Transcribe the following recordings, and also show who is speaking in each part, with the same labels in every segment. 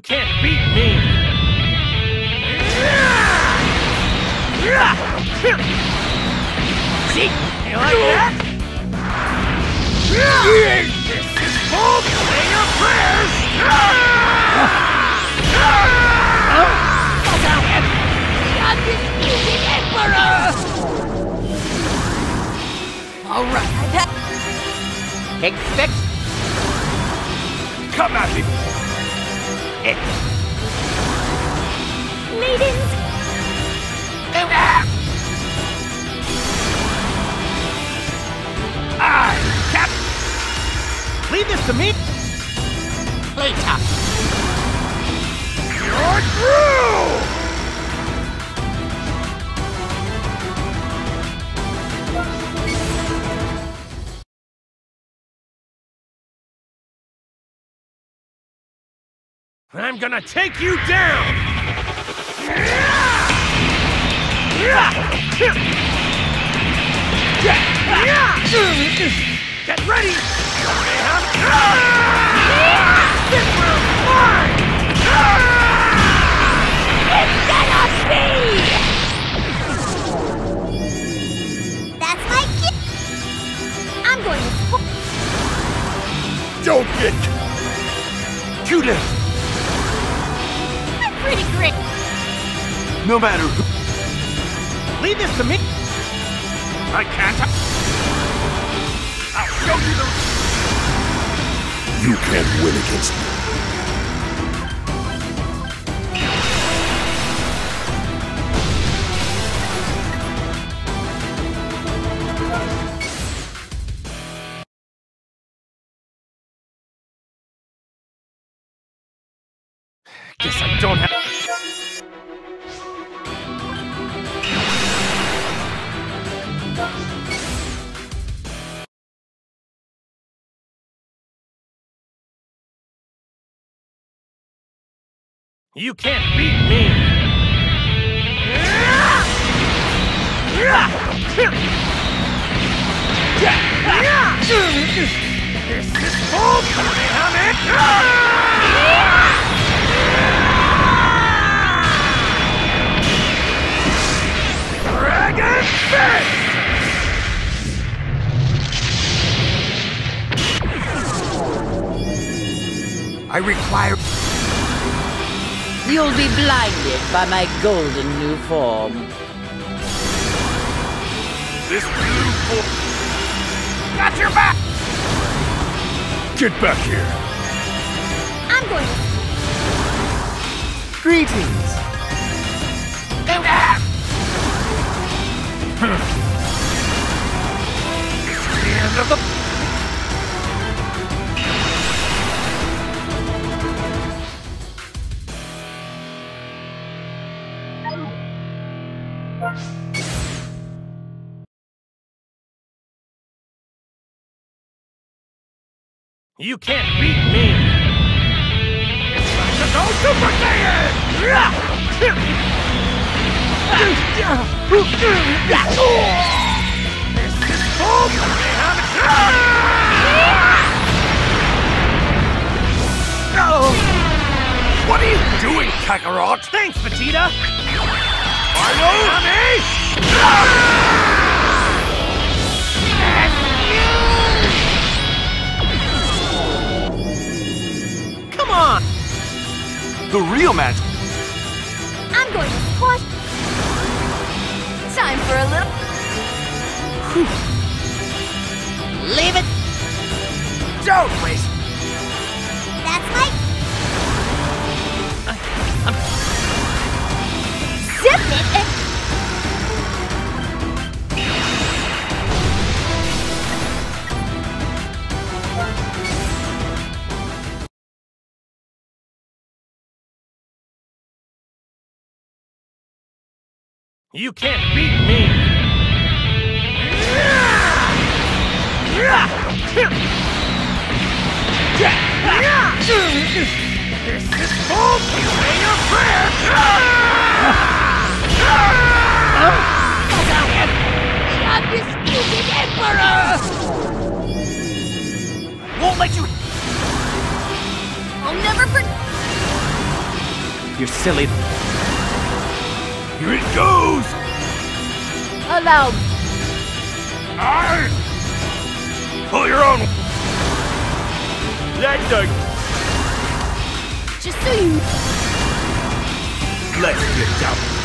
Speaker 1: You can't beat me! See? You like that? This is full Say your prayers!
Speaker 2: Undisputed Emperor! Alright. Expect
Speaker 1: Come at me!
Speaker 2: Maidens!
Speaker 1: I, Cap... Leave this to me!
Speaker 2: Later.
Speaker 1: You're through! I'm gonna take you down! Get ready!
Speaker 2: I'm pretty great.
Speaker 1: No matter who. Leave this to me. I can't. I'll show you the.
Speaker 3: You can't win against me.
Speaker 1: Guess I don't have. You can't beat me! This is full Dragon Fist! I require.
Speaker 4: You'll be blinded by my golden new form.
Speaker 1: This blue form. Got your back!
Speaker 3: Get back here.
Speaker 2: I'm going to
Speaker 1: Greetings! This is the end of the. You can't beat me! It's time to go Super Saiyan! This is full No! What are you doing, Kakarot? Thanks, Vegeta! Come on! The real magic.
Speaker 2: I'm going to squash. Time for a little.
Speaker 4: Leave
Speaker 1: You can't beat me! This is full Say your prayer!
Speaker 2: The undisputed Emperor!
Speaker 1: Won't let you
Speaker 2: I'll never forget.
Speaker 1: You're silly. Here it goes!
Speaker 4: Allow
Speaker 1: I... Pull your own... That's a...
Speaker 2: Just so you.
Speaker 1: Let's get down.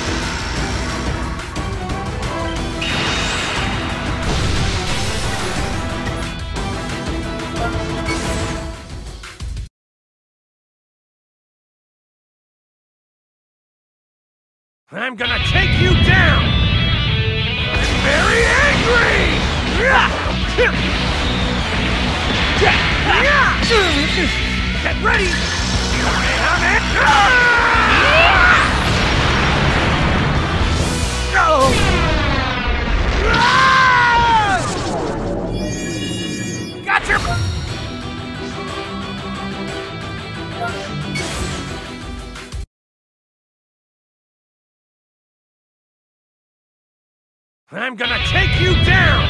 Speaker 1: I'm gonna take you down! I'm very angry! Get ready! Gotcha! I'm gonna take you down!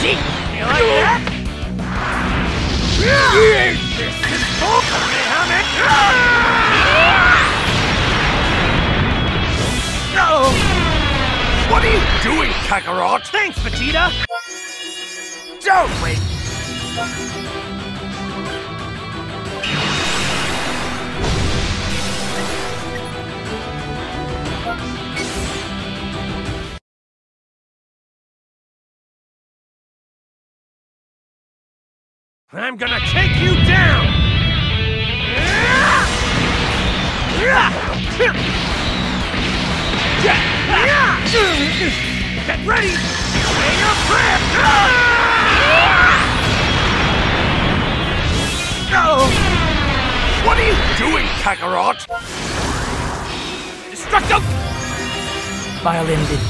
Speaker 1: See? You like that? This is No! What are you doing, Kakarot? Thanks, Vegeta! Don't wait! I'm gonna take you down! Get ready! Say your prayer! No! What are you doing, Kakarot? Destructo!
Speaker 4: violin did.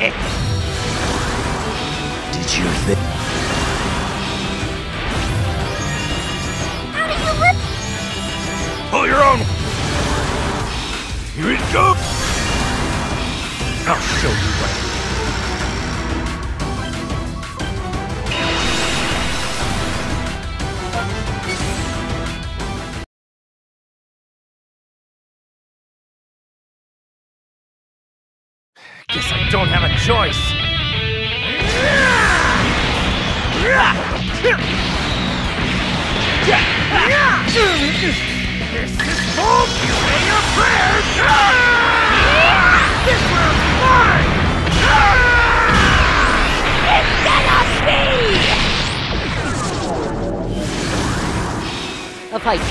Speaker 4: Eh.
Speaker 1: All right.
Speaker 3: Did you think?
Speaker 2: How do you live?
Speaker 1: Pull your own. Here it goes. I'll show you what. Guess I don't have a choice. This is full. You say your prayers. This mine.
Speaker 4: A fight.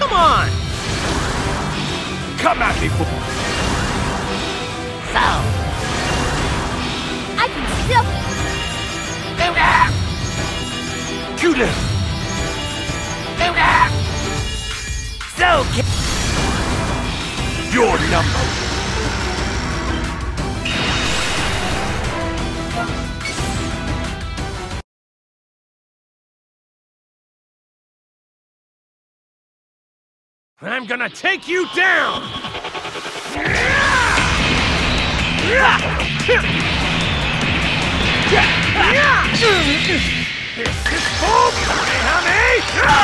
Speaker 1: Come on. Come at me, fool.
Speaker 4: So,
Speaker 2: I can still.
Speaker 1: Kudos.
Speaker 4: so
Speaker 1: Your number. I'm gonna take you down! Is full Kamehameha!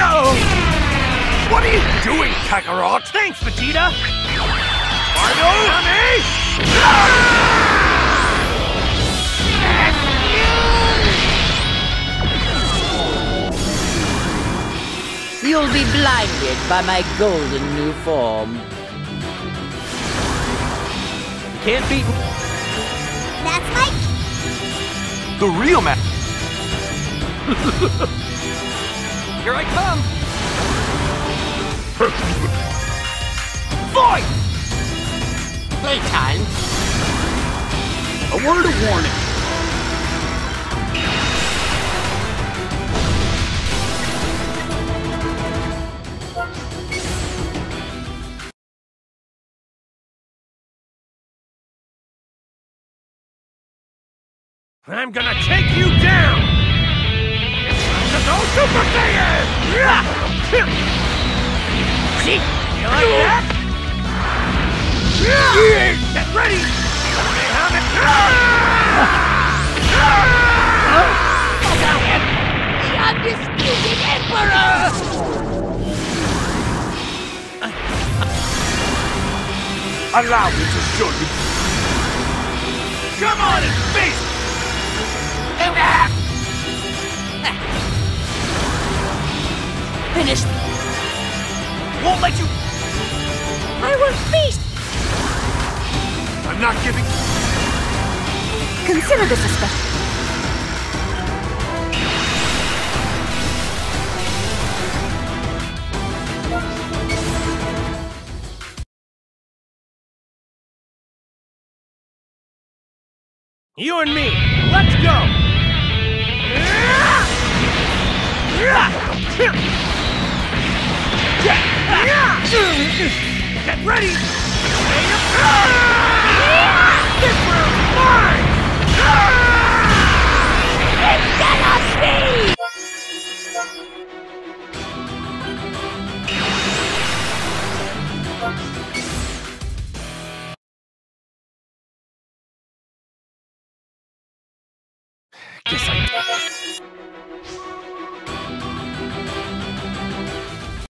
Speaker 1: No! What are you doing, Kakarot? Thanks, Vegeta! Mardo!
Speaker 4: you'll be blinded by my golden new form.
Speaker 1: Can't beat
Speaker 2: That's my.
Speaker 1: the real man. Here I come! Void!
Speaker 4: Playtime.
Speaker 1: A word of warning. I'm gonna take you down! It's time to go Super Saiyan! See? You like that? Get ready!
Speaker 4: The undisputed Emperor!
Speaker 1: Allow me to show you. Come on and face!
Speaker 4: Finished.
Speaker 1: Won't let you.
Speaker 2: I will feast!
Speaker 1: I'm not giving.
Speaker 2: Consider this a special.
Speaker 1: You and me, let's go! Get ready! This round's mine!